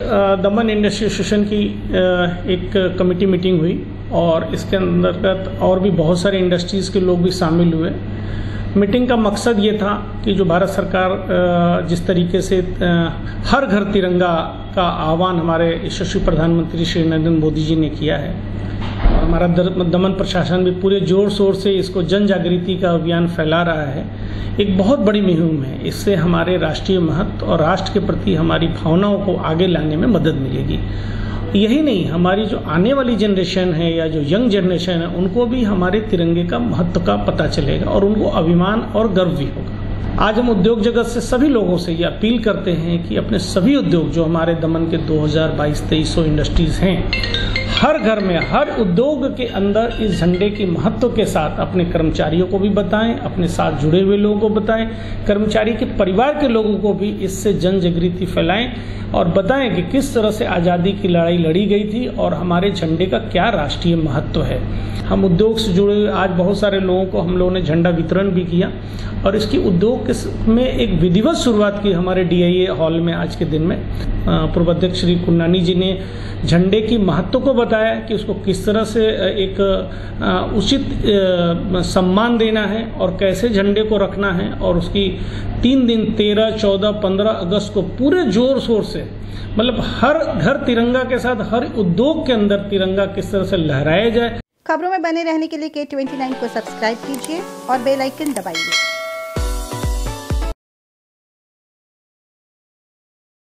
दमन industry association की एक committee meeting हुई और इसके अंतर्गत और भी बहुत सारे इंडस्ट्रीज़ के लोग भी शामिल हुए। मीटिंग का मकसद ये था कि जो भारत सरकार जिस तरीके से हर घर तिरंगा का आह्वान हमारे यशस्वी प्रधानमंत्री श्री नरेंद्र मोदी जी ने किया है हमारा दमन प्रशासन भी पूरे ज़ोर शोर से इसको जन जागृति का अभियान फैला रहा है। एक बहुत बड़ी मुहिम है। इससे हमारे राष्ट्रीय महत्व और राष्ट्र के प्रति हमारी भावनाओं को आगे लाने में मदद मिलेगी। यही नहीं, हमारी जो आने वाली जनरेशन है या जो यंग जनरेशन है, उनको भी हमारे तिरंगे का महत्व का पता चलेगा और उनको अभिमान और गर्व भी होगा। आज हम उद्योग जगत से सभी लोगों से ये अपील करते हैं कि अपने सभी उद्योग जो हमारे दमन के 2022-2300 इंडस्ट्रीज़ हैं हर घर में, हर उद्योग के अंदर इस झंडे के महत्व के साथ अपने कर्मचारियों को भी बताएँ, अपने साथ जुड़े हुए लोगों को बताएँ, कर्मचारी के परिवार के लोगों को भी इससे जन जागृति फैलाएँ और बताएँ कि किस तरह से आज़ादी की लड़ाई लड़ी गई थी और हमारे झंडे का क्या राष्ट्रीय महत्व है। हम उद्योग से जुड़े हुए, आज बहुत सारे लोगों को हम लोगों ने झंडा वितरण भी किया और इसकी उद्योग में एक विधिवत शुरुआत की हमारे डीआईए हॉल में आज के दिन में। पूर्व अध्यक्ष श्री कुन्नानी जी ने झंडे की महत्व को बताया कि उसको किस तरह से एक उचित सम्मान देना है और कैसे झंडे को रखना है और उसकी तीन दिन, तेरह, चौदह, पंद्रह अगस्त को पूरे ज़ोर शोर से मतलब हर घर तिरंगा के साथ, हर उद्योग के अंदर तिरंगा किस तरह से लहराया जाए। खबरों में बने रहने के लिए के ट्वेंटी को सब्सक्राइब कीजिए और बेल आइकन दबाइए।